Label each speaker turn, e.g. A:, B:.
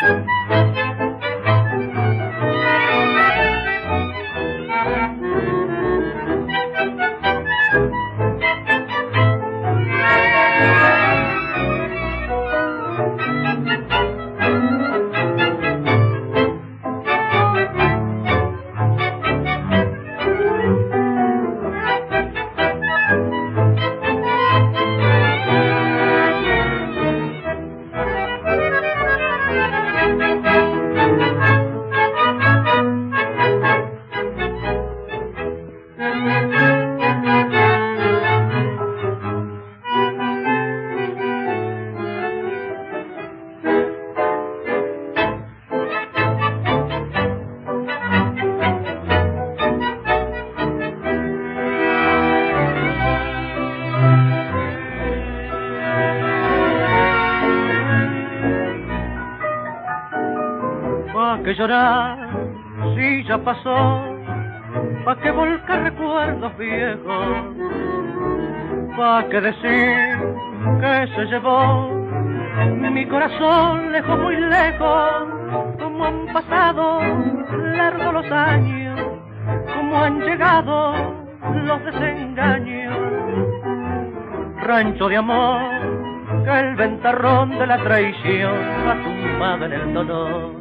A: Thank you. Que llorar si ya pasó? ¿Pa' que volcar recuerdos viejos? ¿Pa' que decir que se llevó mi corazón lejos, muy lejos? Como han pasado largos los años, como han llegado los desengaños. Rancho de amor, que el ventarrón de la traición ha tumbado en el dolor